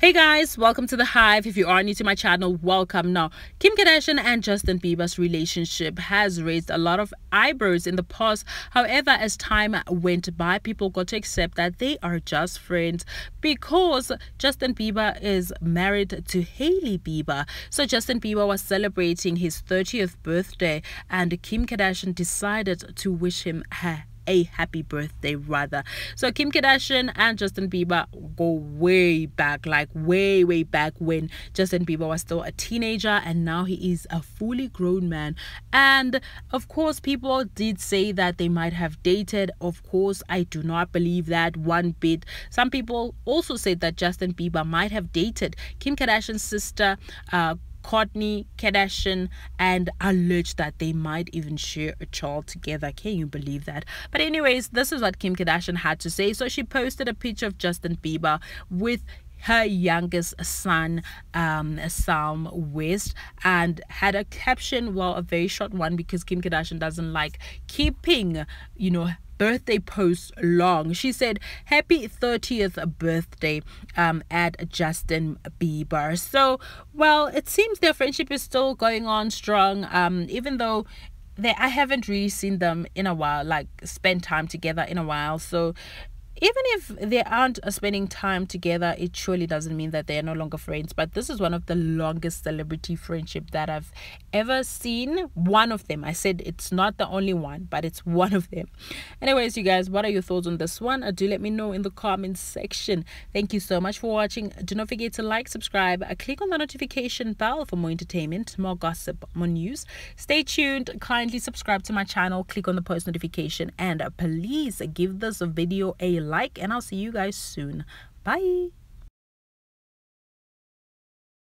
Hey guys, welcome to the Hive. If you are new to my channel, welcome. Now, Kim Kardashian and Justin Bieber's relationship has raised a lot of eyebrows in the past. However, as time went by, people got to accept that they are just friends because Justin Bieber is married to Hailey Bieber. So, Justin Bieber was celebrating his 30th birthday, and Kim Kardashian decided to wish him a a happy birthday rather. So Kim Kardashian and Justin Bieber go way back, like way, way back when Justin Bieber was still a teenager and now he is a fully grown man. And of course, people did say that they might have dated. Of course, I do not believe that one bit. Some people also said that Justin Bieber might have dated Kim Kardashian's sister, uh, Kourtney Kardashian and alleged that they might even share a child together. Can you believe that? But anyways, this is what Kim Kardashian had to say. So she posted a picture of Justin Bieber with her youngest son, um, Psalm West, and had a caption, well, a very short one because Kim Kardashian doesn't like keeping, you know, birthday post long. She said, Happy 30th birthday um, at Justin Bieber. So, well, it seems their friendship is still going on strong, um, even though they I haven't really seen them in a while, like spend time together in a while. So even if they aren't spending time together, it surely doesn't mean that they are no longer friends. But this is one of the longest celebrity friendship that I've ever seen. One of them. I said it's not the only one, but it's one of them. Anyways, you guys, what are your thoughts on this one? Uh, do let me know in the comments section. Thank you so much for watching. Do not forget to like, subscribe, uh, click on the notification bell for more entertainment, more gossip, more news. Stay tuned. Kindly subscribe to my channel. Click on the post notification and uh, please give this video a like and I'll see you guys soon. Bye.